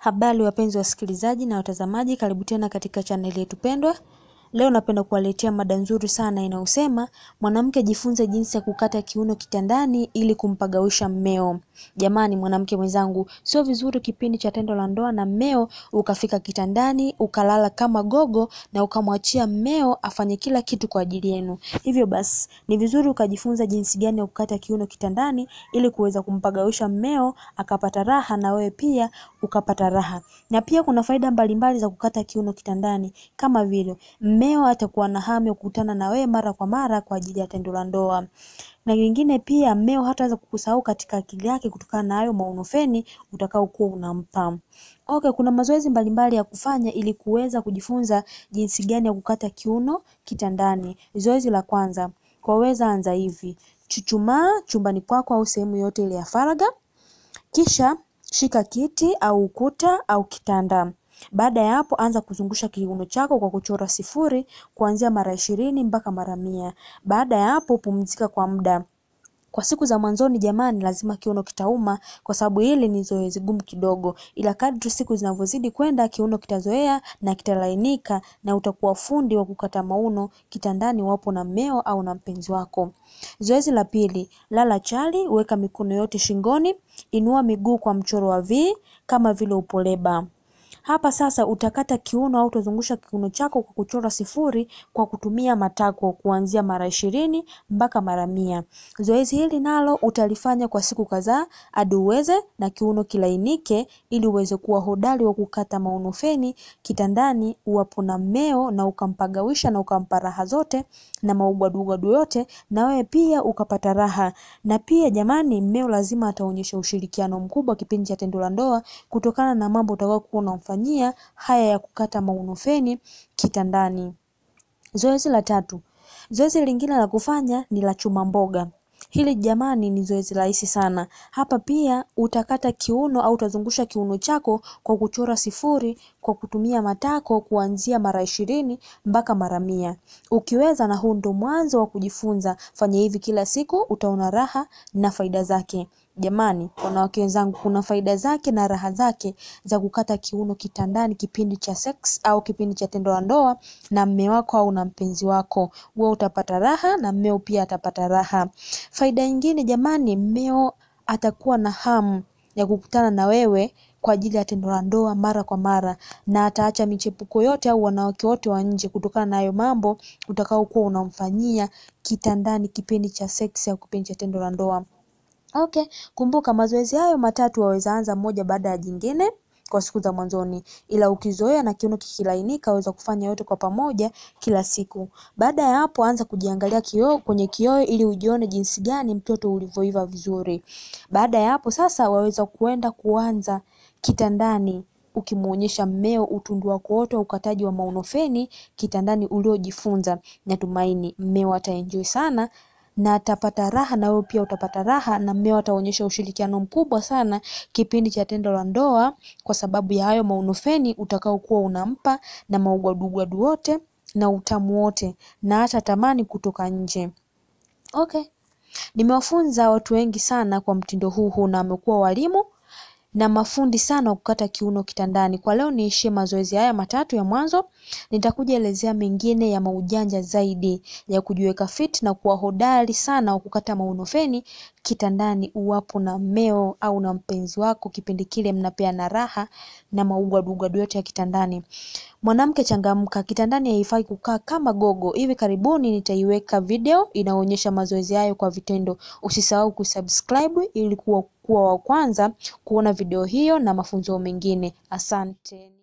Habari wapenzi wasikilizaji na watazamaji, karibu tena katika chaneli yetu pendwa. Leo napenda kuwaletea mada nzuri sana inayosema mwanamke jifunze jinsi ya kukata kiuno kitandani ili kumpagawisha mmeo. Jamani, mwanamke mwenzangu, sio vizuri kipindi cha tendo la ndoa na mmeo ukafika kitandani ukalala kama gogo na ukamwachia mmeo afanye kila kitu kwa ajili yenu. Hivyo basi, ni vizuri ukajifunza jinsi gani ya kukata kiuno kitandani ili kuweza kumpagawisha mmeo akapata raha na wewe pia ukapata raha. Na pia kuna faida mbalimbali za kukata kiuno kitandani kama vile mmeo atakuwa na hamu ya kukutana na wewe mara kwa mara kwa ajili ya tendo la ndoa. Na nyingine pia mmeo hataweza kukusahau katika akili yake kutokana na hayo maunofeni utakaokuwa unampa. Okay, kuna mazoezi mbalimbali ya kufanya ili kuweza kujifunza jinsi gani ya kukata kiuno kitandani. Zoezi la kwanza, kwaweza anza hivi. Chuchumaa chumbani kwako au sehemu yote ile ya faragha. Kisha shika kiti au ukuta au kitanda. Baada ya hapo anza kuzungusha kiuno chako kwa kuchora sifuri kuanzia mara ishirini mpaka mara mia. Baada ya hapo pumzika kwa muda. Kwa siku za mwanzoni jamani, lazima kiuno kitauma kwa sababu hili ni zoezi gumu kidogo, ila kadri siku zinavyozidi kwenda kiuno kitazoea na kitalainika na utakuwa fundi wa kukata mauno kitandani, wapo na mmeo au na mpenzi wako. Zoezi la pili, lala chali, weka mikono yote shingoni, inua miguu kwa mchoro wa V kama vile upoleba. Hapa sasa utakata kiuno au utazungusha kiuno chako kwa kuchora sifuri kwa kutumia matako kuanzia mara ishirini mpaka mara mia. Zoezi hili nalo utalifanya kwa siku kadhaa hadi uweze na kiuno kilainike, ili uweze kuwa hodari wa kukata maunofeni kitandani, uwapo na mmeo na ukampagawisha na ukampa raha zote na maugwadugwadu yote, na wewe pia ukapata raha. Na pia jamani, mmeo lazima ataonyesha ushirikiano mkubwa kipindi cha tendo la ndoa kutokana na mambo utakayokuwa unamfanyia haya ya kukata maunofeni kitandani. Zoezi la tatu, zoezi lingine la kufanya ni la chuma mboga. Hili jamani ni zoezi rahisi sana. Hapa pia utakata kiuno au utazungusha kiuno chako kwa kuchora sifuri kwa kutumia matako kuanzia mara ishirini mpaka mara mia. Ukiweza, na huu ndo mwanzo wa kujifunza. Fanya hivi kila siku, utaona raha na faida zake. Jamani, wanawake wenzangu, kuna faida zake na raha zake za kukata kiuno kitandani kipindi cha sex au kipindi cha tendo la ndoa na mme wako au na mpenzi wako. Wewe utapata raha na mmeo pia atapata raha. Faida nyingine jamani, mmeo atakuwa na hamu ya kukutana na wewe kwa ajili ya tendo la ndoa mara kwa mara, na ataacha michepuko yote au wanawake wote wa nje kutokana na hayo mambo utakaokuwa unamfanyia kitandani kipindi cha sex au kipindi cha tendo la ndoa. Okay, kumbuka mazoezi hayo matatu waweza anza moja baada ya jingine kwa siku za mwanzoni, ila ukizoea na kiuno kikilainika waweza kufanya yote kwa pamoja kila siku. Baada ya hapo, anza kujiangalia kioo kwenye kioo ili ujione jinsi gani mtoto ulivyoiva vizuri. Baada ya hapo sasa, waweza kuenda kuanza kitandani ukimuonyesha mmeo utundu wako wote wa ukataji wa maunofeni kitandani uliojifunza. Natumaini mmeo ataenjoy sana na atapata raha na wewe pia utapata raha, na mmeo ataonyesha ushirikiano mkubwa sana kipindi cha tendo la ndoa, kwa sababu ya hayo maunofeni utakaokuwa unampa na maugwadugwadu wote na utamu wote, na hata tamani kutoka nje. Okay, nimewafunza watu wengi sana kwa mtindo huu huu na amekuwa walimu na mafundi sana kukata kiuno kitandani. Kwa leo niishie mazoezi haya matatu ya mwanzo, nitakuja elezea mengine ya maujanja zaidi ya kujiweka fit na kuwa hodari sana wa kukata maunofeni kitandani, uwapo na mmeo au na mpenzi wako kipindi kile mnapea na raha na maugwadugwadu yote ya kitandani. Mwanamke changamka, kitandani haifai kukaa kama gogo. Hivi karibuni nitaiweka video inaonyesha mazoezi hayo kwa vitendo. Usisahau kusubscribe ili kuwa wa kwanza kuona video hiyo na mafunzo mengine. Asante.